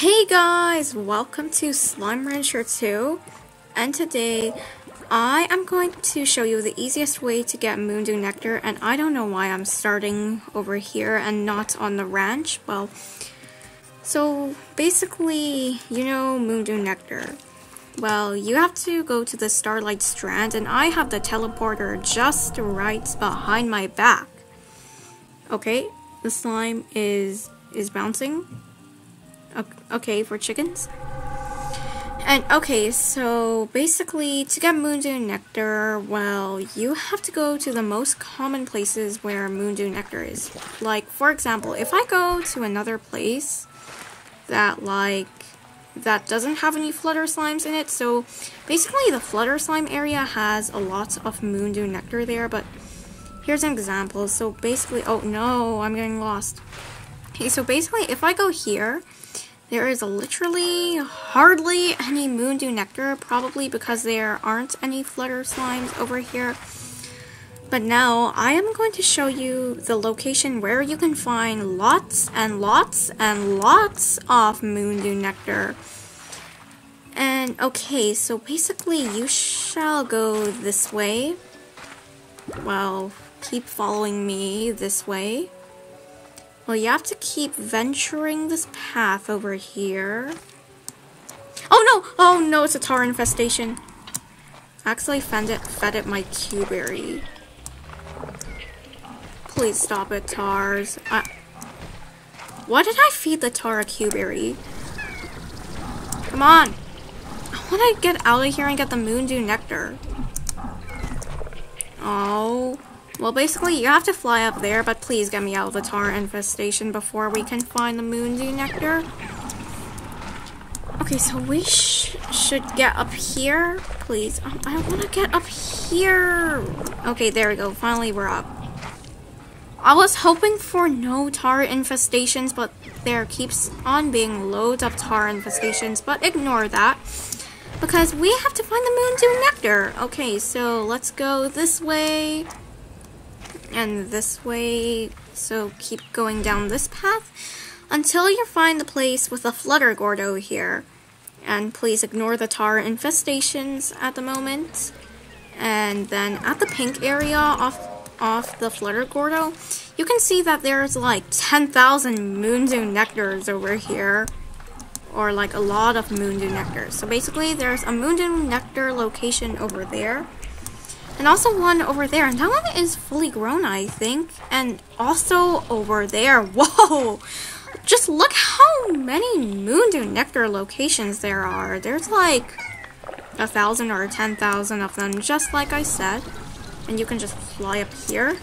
Hey guys, welcome to Slime Rancher 2, and today I am going to show you the easiest way to get Moondew Nectar, and I don't know why I'm starting over here and not on the ranch, well, so basically, you know Moondew Nectar. Well, you have to go to the Starlight Strand, and I have the teleporter just right behind my back. Okay, the slime is is bouncing Okay, for chickens. And okay, so basically to get Moondew Nectar, well, you have to go to the most common places where Moondew Nectar is. Like, for example, if I go to another place that like that doesn't have any flutter slimes in it, so basically the flutter slime area has a lot of Moondew Nectar there, but here's an example. So basically, oh no, I'm getting lost. Okay, so basically if I go here, there is literally hardly any Moondew Nectar, probably because there aren't any Flutter Slimes over here. But now, I am going to show you the location where you can find lots and lots and lots of Moondew Nectar. And okay, so basically you shall go this way. Well, keep following me this way. Well, you have to keep venturing this path over here. Oh no! Oh no, it's a tar infestation. I actually fed it, fed it my Cuberry. Please stop it, tars. I Why did I feed the tar a Cuberry? Come on! I want to get out of here and get the Moondew Nectar. Oh. Well, basically, you have to fly up there, but please get me out of the tar infestation before we can find the moon Moondew Nectar. Okay, so we sh should get up here. Please, um, I want to get up here. Okay, there we go. Finally, we're up. I was hoping for no tar infestations, but there keeps on being loads of tar infestations, but ignore that. Because we have to find the moon Moondew Nectar. Okay, so let's go this way and this way, so keep going down this path until you find the place with a flutter gordo here. And please ignore the tar infestations at the moment. And then at the pink area off, off the flutter gordo, you can see that there's like 10,000 Moondew Nectars over here. Or like a lot of Moondew Nectars. So basically there's a Moondew Nectar location over there. And also one over there. And that one is fully grown, I think. And also over there. Whoa! Just look how many Moondew Nectar locations there are. There's like a thousand or ten thousand of them, just like I said. And you can just fly up here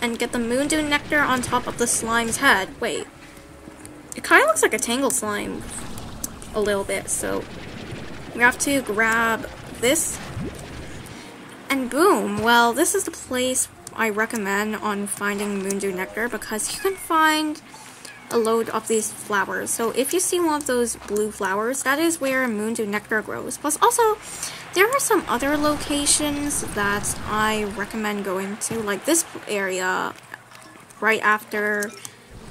and get the Moondew Nectar on top of the slime's head. Wait. It kind of looks like a Tangle Slime a little bit, so we have to grab this and boom! Well, this is the place I recommend on finding Moondew Nectar because you can find a load of these flowers. So if you see one of those blue flowers, that is where Moondew Nectar grows. Plus also, there are some other locations that I recommend going to, like this area right after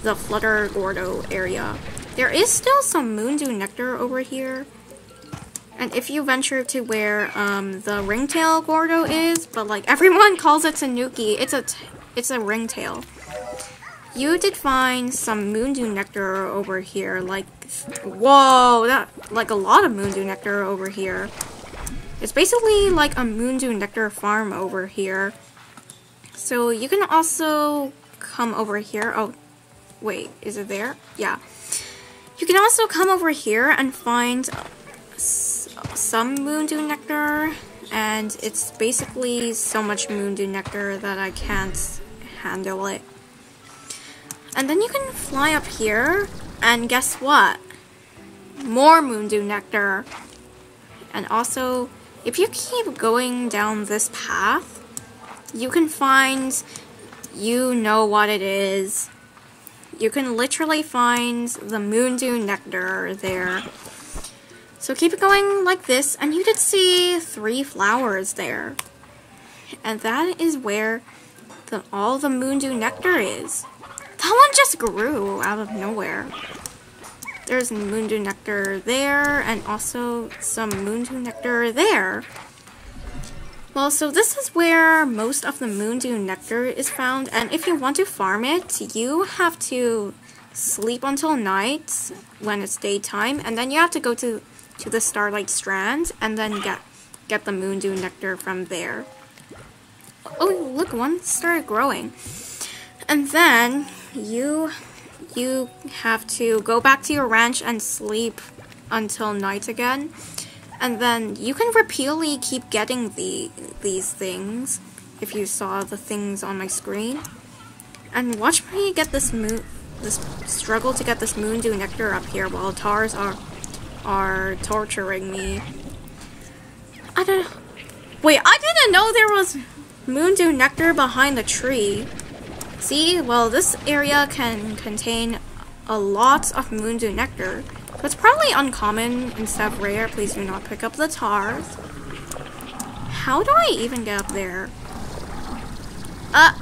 the Flutter Gordo area. There is still some Moondew Nectar over here, and if you venture to where um, the ringtail Gordo is, but like everyone calls it Tanuki, it's a it's a ringtail. You did find some Moondew Nectar over here, like whoa, that like a lot of Moondew Nectar over here. It's basically like a Moondew Nectar farm over here. So you can also come over here. Oh, wait, is it there? Yeah. You can also come over here and find some Moondew Nectar, and it's basically so much Moondew Nectar that I can't handle it. And then you can fly up here, and guess what? More Moondew Nectar. And also, if you keep going down this path, you can find, you know what it is. You can literally find the Moondew Nectar there. So keep it going like this, and you did see three flowers there. And that is where the, all the Moondew Nectar is. That one just grew out of nowhere. there's Moondew Nectar there, and also some Moondew Nectar there. Well, so this is where most of the Moondew Nectar is found, and if you want to farm it, you have to sleep until night when it's daytime, and then you have to go to, to the Starlight Strand, and then get, get the Moondew Nectar from there. Oh, look, one started growing. And then you you have to go back to your ranch and sleep until night again. And then you can repeatedly keep getting the these things if you saw the things on my screen. And watch me get this moon this struggle to get this moondew nectar up here while tars are are torturing me. I don't Wait, I didn't know there was moondew nectar behind the tree. See, well, this area can contain a lot of moondew nectar. So it's probably uncommon instead of rare. Please do not pick up the tars. How do I even get up there? Uh,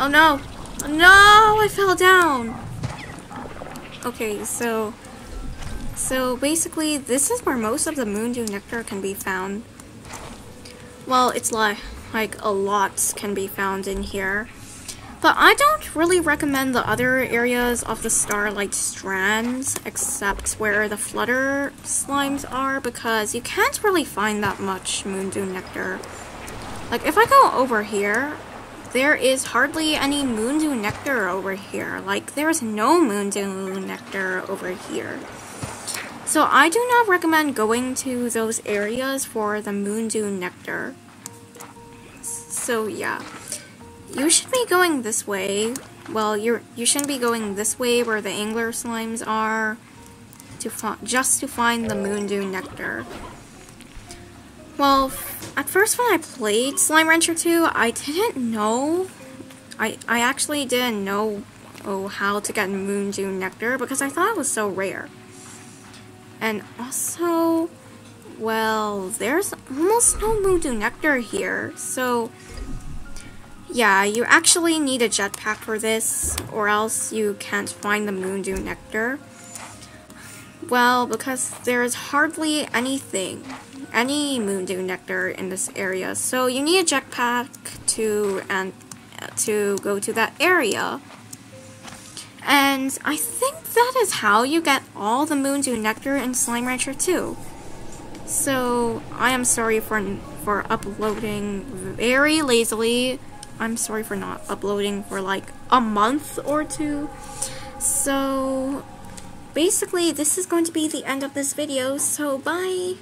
oh no. No, I fell down. Okay, so, so basically this is where most of the moondew nectar can be found. Well, it's like, like a lot can be found in here. But I don't really recommend the other areas of the Starlight Strands, except where the Flutter slimes are, because you can't really find that much Moondew Nectar. Like, if I go over here, there is hardly any Moondew Nectar over here. Like, there's no Moondew Nectar over here. So I do not recommend going to those areas for the Moondew Nectar. So yeah you should be going this way. Well, you're you shouldn't be going this way where the angler slimes are to just to find the moondew nectar. Well, at first when I played Slime Rancher 2, I didn't know I I actually didn't know oh how to get moondew nectar because I thought it was so rare. And also well, there's almost no moondew nectar here. So yeah, you actually need a jetpack for this, or else you can't find the Moondew Nectar. Well, because there's hardly anything, any Moondew Nectar in this area, so you need a jetpack to and to go to that area. And I think that is how you get all the Moondew Nectar in Slime Rancher 2. So, I am sorry for, for uploading very lazily I'm sorry for not uploading for like a month or two. So basically this is going to be the end of this video, so bye!